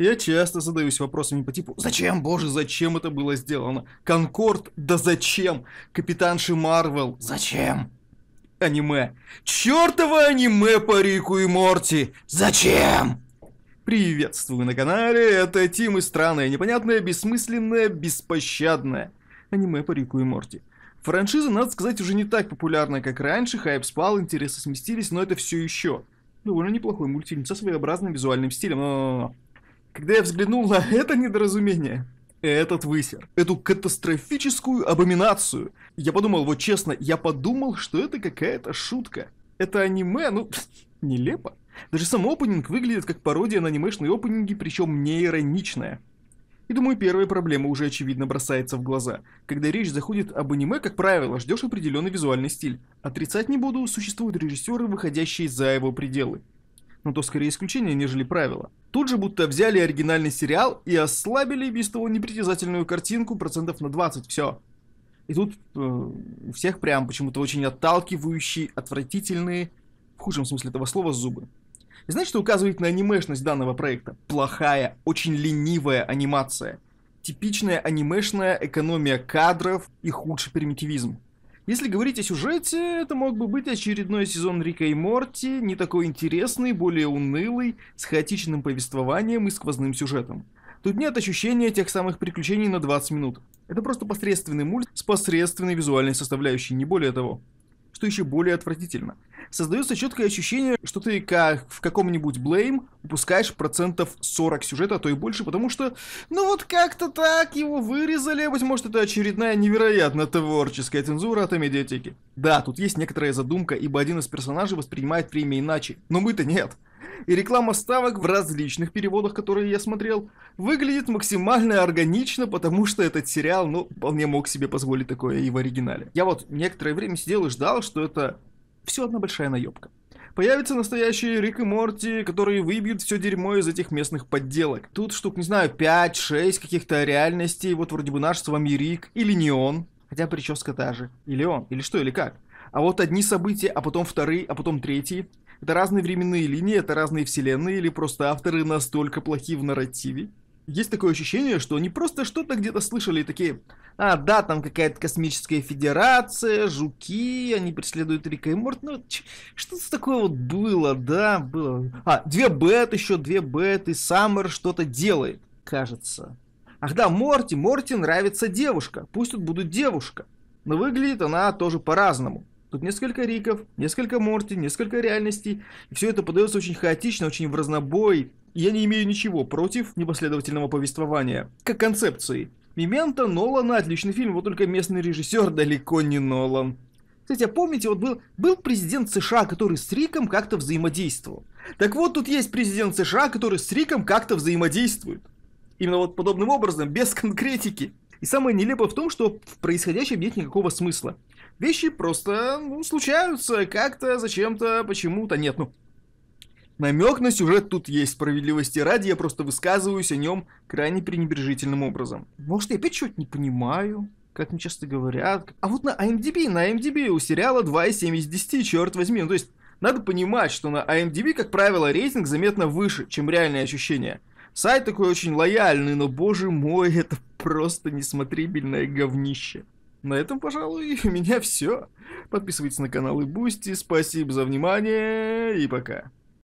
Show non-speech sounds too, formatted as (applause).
Я часто задаюсь вопросами по типу «Зачем, боже, зачем это было сделано?» «Конкорд? Да зачем?» «Капитанши Марвел? Зачем?» Аниме. Чёртово аниме по Рику и Морти! Зачем? Приветствую на канале, это Тим и странное, непонятное, бессмысленное, беспощадное аниме по Рику и Морти. Франшиза, надо сказать, уже не так популярна, как раньше, хайп спал, интересы сместились, но это все еще довольно неплохой мультфильм со своеобразным визуальным стилем. Но-но-но. Когда я взглянул на (laughs) это недоразумение, этот высер, эту катастрофическую абоминацию, я подумал, вот честно, я подумал, что это какая-то шутка. Это аниме, ну, (laughs) нелепо. Даже сам опенинг выглядит как пародия на анимешные опенинги, причем не ироничная. И думаю, первая проблема уже очевидно бросается в глаза. Когда речь заходит об аниме, как правило, ждешь определенный визуальный стиль. Отрицать не буду, существуют режиссеры, выходящие за его пределы. Но то скорее исключение, нежели правило. Тут же будто взяли оригинальный сериал и ослабили без того непритязательную картинку процентов на 20, все. И тут э, всех прям почему-то очень отталкивающие, отвратительные, в худшем смысле этого слова, зубы. И знаете, что указывает на анимешность данного проекта? Плохая, очень ленивая анимация. Типичная анимешная экономия кадров и худший примитивизм. Если говорить о сюжете, это мог бы быть очередной сезон Рика и Морти, не такой интересный, более унылый, с хаотичным повествованием и сквозным сюжетом. Тут нет ощущения тех самых приключений на 20 минут. Это просто посредственный мульт с посредственной визуальной составляющей, не более того. Что еще более отвратительно – создается четкое ощущение, что ты как в каком-нибудь Blame упускаешь процентов 40 сюжета, а то и больше, потому что, ну вот как-то так его вырезали, быть может это очередная невероятно творческая цензура от медиатеки. Да, тут есть некоторая задумка, ибо один из персонажей воспринимает время иначе, но мы-то нет. И реклама ставок в различных переводах, которые я смотрел, выглядит максимально органично, потому что этот сериал, ну, вполне мог себе позволить такое и в оригинале. Я вот некоторое время сидел и ждал, что это все одна большая наебка. Появятся настоящие Рик и Морти, которые выбьют все дерьмо из этих местных подделок. Тут штук, не знаю, 5-6 каких-то реальностей, вот вроде бы наш с вами Рик, или не он, хотя прическа та же, или он, или что, или как. А вот одни события, а потом вторые, а потом третьи. Это разные временные линии, это разные вселенные, или просто авторы настолько плохи в нарративе. Есть такое ощущение, что они просто что-то где-то слышали и такие, а, да, там какая-то космическая федерация, жуки, они преследуют Рика и Морт. Ну, что-то такое вот было, да, было. А, две бет еще, две бет, и Саммер что-то делает, кажется. Ах да, Морти, Морти нравится девушка, пусть тут будет девушка. Но выглядит она тоже по-разному. Тут несколько Риков, несколько Морти, несколько реальностей. И все это подается очень хаотично, очень в разнобой. Я не имею ничего против непоследовательного повествования, как концепции. Мементо Нолана отличный фильм, вот только местный режиссер далеко не Нолан. Кстати, а помните, вот был, был президент США, который с Риком как-то взаимодействовал. Так вот, тут есть президент США, который с Риком как-то взаимодействует. Именно вот подобным образом, без конкретики. И самое нелепое в том, что в происходящем нет никакого смысла. Вещи просто ну, случаются как-то, зачем-то, почему-то. Нет, ну, Намек на сюжет тут есть, справедливости ради, я просто высказываюсь о нем крайне пренебрежительным образом. Может, я опять что-то не понимаю, как мне часто говорят. А вот на IMDb, на IMDb у сериала 2,7 из 10, черт возьми. Ну, то есть, надо понимать, что на IMDb, как правило, рейтинг заметно выше, чем реальные ощущения. Сайт такой очень лояльный, но, боже мой, (laughs) это просто несмотрибельное говнище. На этом, пожалуй, (laughs) у меня все. Подписывайтесь на канал и Boosty. Спасибо за внимание и пока.